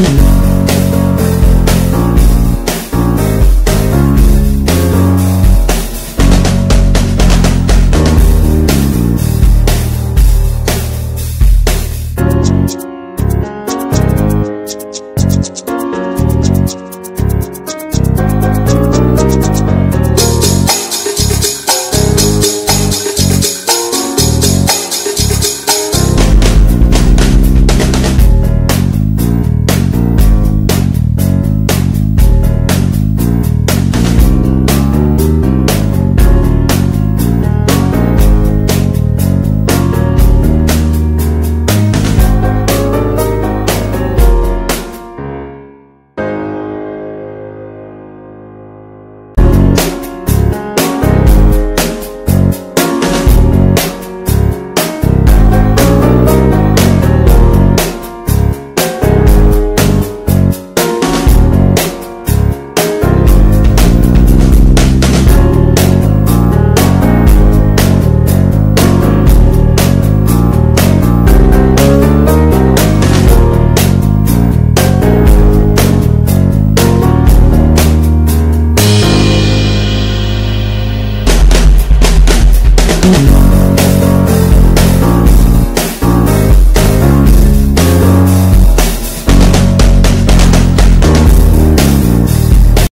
Mm-hmm. no.